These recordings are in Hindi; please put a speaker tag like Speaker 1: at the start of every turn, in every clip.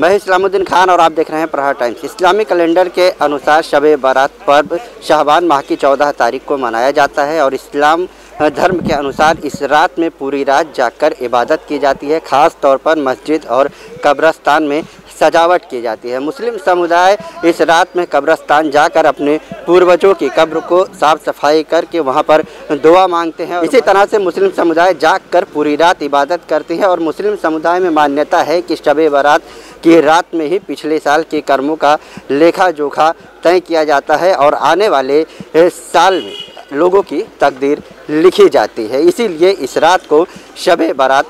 Speaker 1: मैं इस्लामुद्दीन खान और आप देख रहे हैं प्रहार टाइम्स। इस्लामी कैलेंडर के अनुसार शब बारात पर्व शाहबान माह की चौदह तारीख को मनाया जाता है और इस्लाम धर्म के अनुसार इस रात में पूरी रात जाकर इबादत की जाती है। ख़ास तौर पर मस्जिद और कब्रस्तान में सजावट की जाती है। मुस्लिम समुदाय इस रात में कब्रस्तान जाकर अपने पूर्वजों की कब्र को साफ़ सफ़ाई करके वहाँ पर दुआ मांगते हैं। इसी तरह से मुस्लिम समुदाय जाग कर पूरी रात इबादत करते हैं और मुस्लिम समुदाय में मान्यता है कि शब बारात की रात में ही पिछले साल के कर्मों का लेखा जोखा तय किया जाता है और आने वाले साल में लोगों की तकदीर लिखी जाती है। इसीलिए इस रात को शब बारात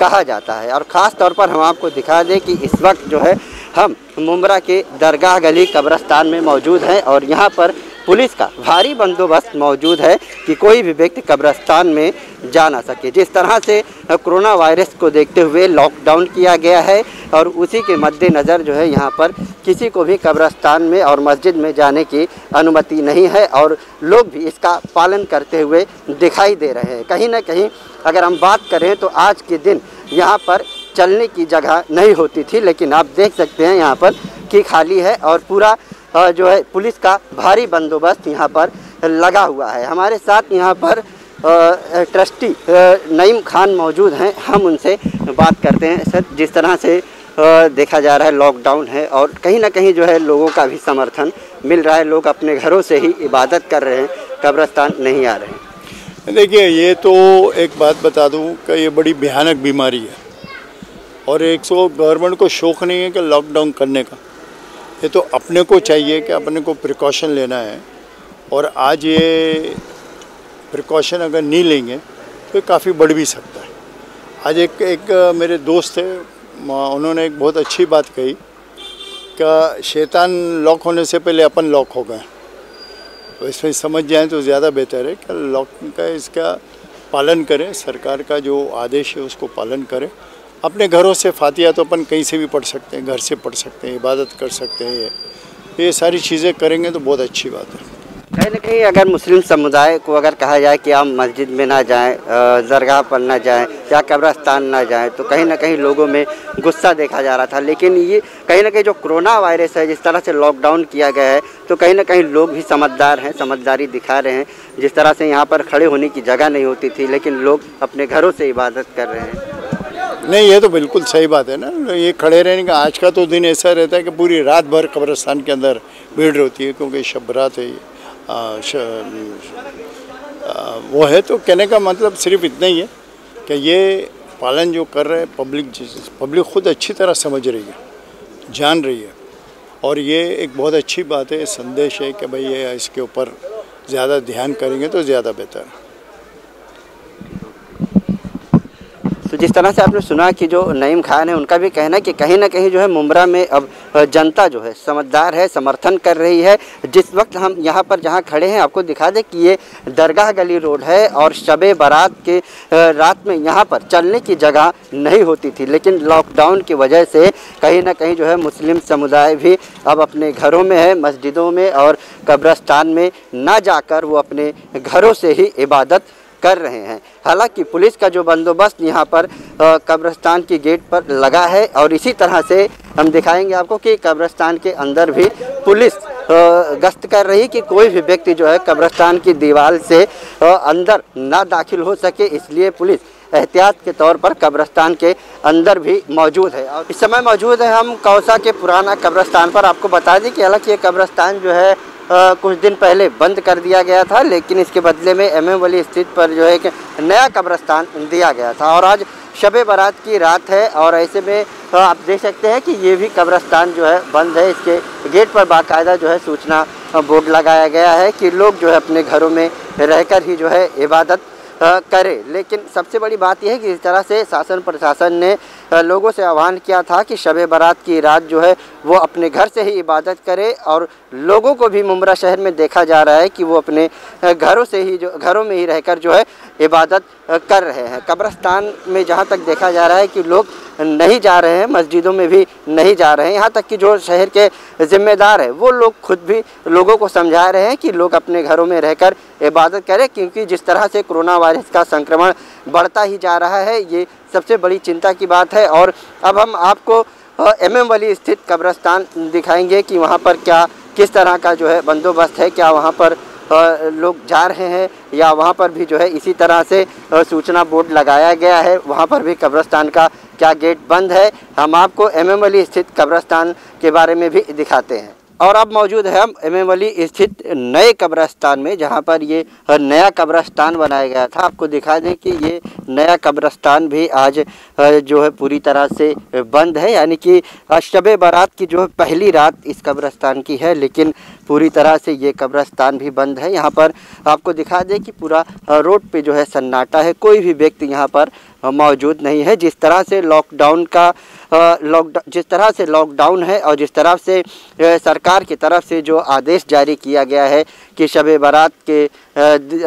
Speaker 1: कहा जाता है। और ख़ास तौर पर हम आपको दिखा दें कि इस वक्त जो है, हम मुमरा के दरगाह गली कब्रस्तान में मौजूद हैं और यहाँ पर पुलिस का भारी बंदोबस्त मौजूद है कि कोई भी व्यक्ति कब्रस्तान में जा ना सके। जिस तरह से कोरोना वायरस को देखते हुए लॉकडाउन किया गया है और उसी के मद्देनज़र जो है यहाँ पर किसी को भी कब्रस्तान में और मस्जिद में जाने की अनुमति नहीं है और लोग भी इसका पालन करते हुए दिखाई दे रहे हैं। कहीं ना कहीं अगर हम बात करें तो आज के दिन यहाँ पर चलने की जगह नहीं होती थी, लेकिन आप देख सकते हैं यहाँ पर कि खाली है और पूरा जो है, पुलिस का भारी बंदोबस्त यहाँ पर लगा हुआ है। हमारे साथ यहाँ पर ट्रस्टी नईम खान मौजूद हैं। हम उनसे बात करते हैं। सर, जिस तरह से देखा जा रहा है लॉकडाउन है और कहीं ना कहीं जो है, लोगों का भी समर्थन मिल रहा है। लोग अपने घरों से ही इबादत कर रहे हैं। कब्रस्तान नहीं आ रहे। हैं
Speaker 2: देखिए, ये तो एक बात बता दूँ कि ये बड़ी भयानक बीमारी है और एक सौ गवर्नमेंट को शौक नहीं है कि लॉकडाउन करने का। ये तो अपने को चाहिए कि अपने को प्रिकॉशन लेना है। और आज ये प्रिकॉशन अगर नहीं लेंगे तो काफ़ी बढ़ भी सकता है। आज एक एक मेरे दोस्त थे उन्होंने एक बहुत अच्छी बात कही कि शैतान लॉक होने से पहले अपन लॉक हो गए। तो इसमें समझ जाएँ तो ज़्यादा बेहतर है कि लॉक का इसका पालन करें, सरकार का जो आदेश है उसको पालन करें। अपने घरों से फातिया तो अपन कहीं से भी पढ़ सकते हैं, घर से पढ़ सकते हैं, इबादत कर सकते हैं। ये सारी चीज़ें करेंगे तो बहुत अच्छी बात है।
Speaker 1: कहीं ना कहीं अगर मुस्लिम समुदाय को अगर कहा जाए कि आप मस्जिद में ना जाएँ दरगाह पर ना जाएँ या कब्रस्तान ना जाएँ तो कहीं ना कहीं लोगों में गुस्सा देखा जा रहा था। लेकिन ये कहीं ना कहीं जो कोरोना वायरस है, जिस तरह से लॉकडाउन किया गया है तो कहीं ना कहीं लोग भी समझदार हैं, समझदारी दिखा रहे हैं। जिस तरह से यहाँ पर खड़े होने की जगह नहीं होती थी, लेकिन लोग अपने घरों से इबादत कर रहे हैं।
Speaker 2: नहीं ये तो बिल्कुल सही बात है ना। ये खड़े रहने का आज का तो दिन ऐसा रहता है कि पूरी रात भर कब्रस्तान के अंदर भीड़ होती है क्योंकि शब रात है आ, श, आ, वो है तो कहने का मतलब सिर्फ़ इतना ही है कि ये पालन जो कर रहे हैं पब्लिक पब्लिक खुद अच्छी तरह समझ रही है जान रही है। और ये एक बहुत अच्छी बात है संदेश है कि भाई ये इसके ऊपर ज़्यादा ध्यान करेंगे तो ज़्यादा बेहतर है।
Speaker 1: तो जिस तरह से आपने सुना कि जो नईम खान है, उनका भी कहना है कि कहीं ना कहीं जो है मुमरा में अब जनता जो है, समझदार है, समर्थन कर रही है। जिस वक्त हम यहाँ पर जहाँ खड़े हैं, आपको दिखा दें कि ये दरगाह गली रोड है और शब बारात के रात में यहाँ पर चलने की जगह नहीं होती थी। लेकिन लॉकडाउन की वजह से कहीं ना कहीं जो है मुस्लिम समुदाय भी अब अपने घरों में है, मस्जिदों में और कब्रस्तान में ना जाकर वो अपने घरों से ही इबादत कर रहे हैं। हालाँकि पुलिस का जो बंदोबस्त यहाँ पर कब्रस्तान की गेट पर लगा है और इसी तरह से हम दिखाएँगे आपको कि कब्रस्तान के अंदर भी पुलिस गश्त कर रही कि कोई भी व्यक्ति जो है कब्रस्तान की दीवार से अंदर ना दाखिल हो सके, इसलिए पुलिस एहतियात के तौर पर कब्रस्तान के अंदर भी मौजूद है। और इस समय मौजूद है हम कौसा के पुराना कब्रस्तान पर। आपको बता दें कि हालाँकि ये कब्रस्तान जो है आ, कुछ दिन पहले बंद कर दिया गया था लेकिन इसके बदले में एम एम वली स्थित पर जो है एक नया कब्रस्तान दिया गया था। और आज शब बारात की रात है और ऐसे में तो आप देख सकते हैं कि ये भी कब्रस्तान जो है बंद है। इसके गेट पर बाकायदा जो है सूचना बोर्ड लगाया गया है कि लोग जो है अपने घरों में रहकर ही जो है इबादत करे। लेकिन सबसे बड़ी बात यह है कि इस तरह से शासन प्रशासन ने लोगों से आह्वान किया था कि शब बारात की रात जो है, वो अपने घर से ही इबादत करे और लोगों को भी मुमरा शहर में देखा जा रहा है कि वो अपने घरों से ही जो, घरों में ही रहकर जो है इबादत कर रहे हैं। कब्रस्तान में जहाँ तक देखा जा रहा है कि लोग नहीं जा रहे हैं, मस्जिदों में भी नहीं जा रहे हैं। यहाँ तक कि जो शहर के ज़िम्मेदार है, वो लोग खुद भी लोगों को समझा रहे हैं कि लोग अपने घरों में रहकर इबादत करें, क्योंकि जिस तरह से कोरोना वायरस का संक्रमण बढ़ता ही जा रहा है, ये सबसे बड़ी चिंता की बात है। और अब हम आपको एम एम वली स्थित कब्रस्तान दिखाएँगे कि वहाँ पर क्या, किस तरह का जो है बंदोबस्त है, क्या वहाँ पर लोग जा रहे हैं या वहाँ पर भी जो है इसी तरह से सूचना बोर्ड लगाया गया है। वहाँ पर भी कब्रस्तान का क्या गेट बंद है, हम आपको एम अली स्थित कब्रस्तान के बारे में भी दिखाते हैं। और अब मौजूद है हम एम वली स्थित नए कब्रस्तान में, जहाँ पर ये नया कब्रस्तान बनाया गया था। आपको दिखा दें कि ये नया कब्रस्तान भी आज जो है पूरी तरह से बंद है। यानी कि शब बारात की जो है पहली रात इस कब्रस्तान की है, लेकिन पूरी तरह से ये कब्रस्तान भी बंद है। यहाँ पर आपको दिखा दें कि पूरा रोड पे जो है सन्नाटा है। कोई भी व्यक्ति यहाँ पर मौजूद नहीं है। जिस तरह से लॉकडाउन का लॉकडाउन जिस तरह से लॉकडाउन है और जिस तरह से सरकार की तरफ़ से जो आदेश जारी किया गया है कि शब बारात के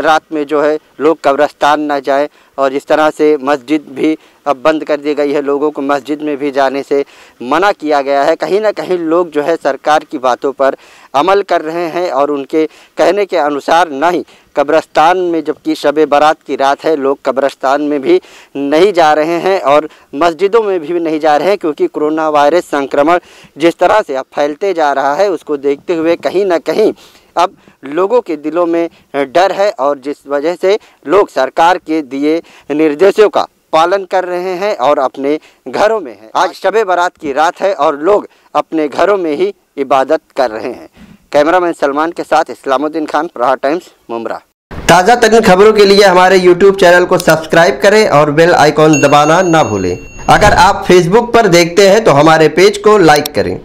Speaker 1: रात में जो है लोग कब्रस्तान ना जाए और जिस तरह से मस्जिद भी अब बंद कर दी गई है। लोगों को मस्जिद में भी जाने से मना किया गया है। कहीं ना कहीं लोग जो है सरकार की बातों पर अमल कर रहे हैं और उनके कहने के अनुसार नहीं। कब्रस्तान में जबकि शब बारात की रात है, लोग कब्रस्तान में भी नहीं जा रहे हैं और मस्जिदों में भी नहीं जा रहे हैं क्योंकि कोरोना वायरस संक्रमण जिस तरह से अब फैलते जा रहा है, उसको देखते हुए कहीं ना कहीं अब लोगों के दिलों में डर है और जिस वजह से लोग सरकार के दिए निर्देशों का पालन कर रहे हैं और अपने घरों में हैं। आज शब बारात की रात है और लोग अपने घरों में ही इबादत कर रहे हैं। कैमरामैन सलमान के साथ इस्लामुद्दीन खान प्रहार टाइम्स मुमरा ताज़ा तरीन खबरों के लिए हमारे यूट्यूब चैनल को सब्सक्राइब करें और बेल आइकॉन दबाना ना भूलें। अगर आप फेसबुक पर देखते हैं तो हमारे पेज को लाइक करें।